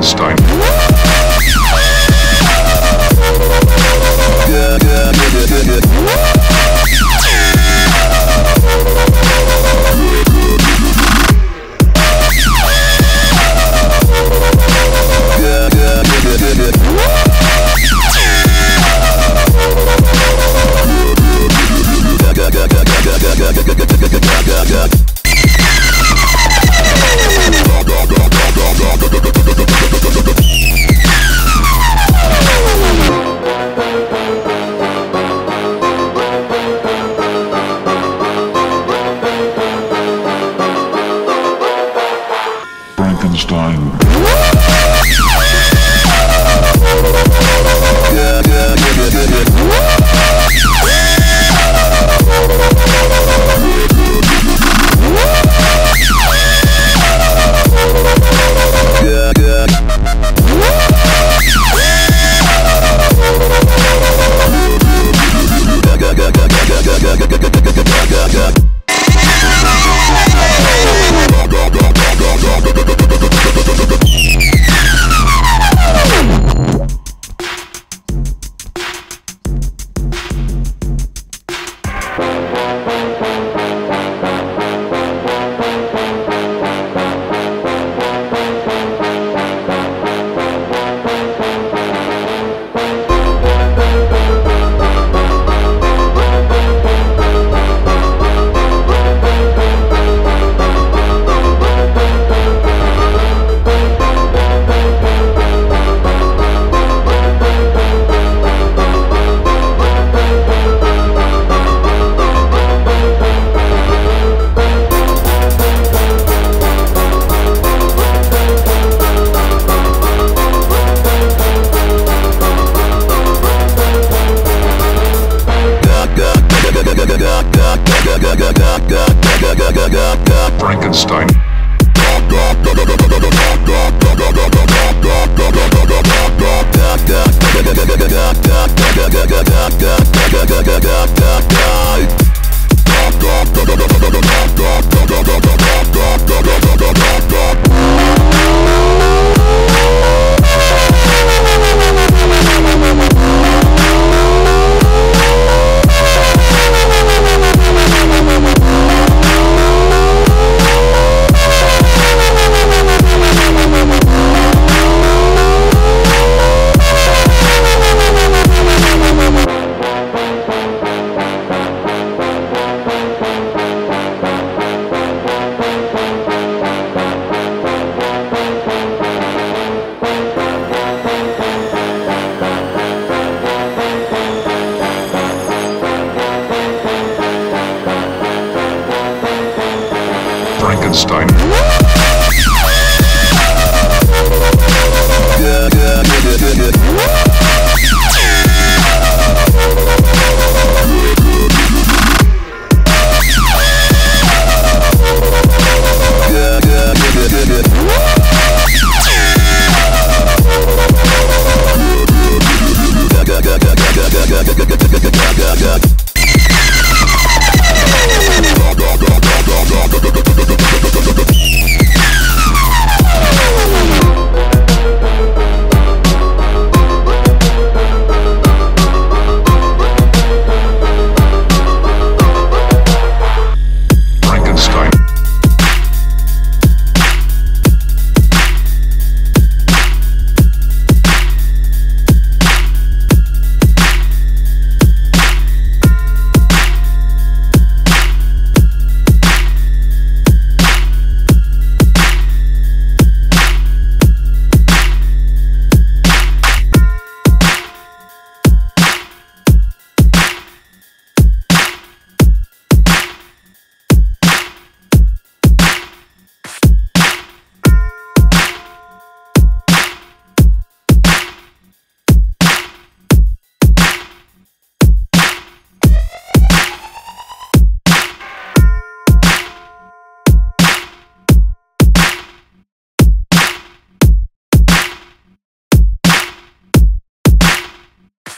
Einstein. Einstein.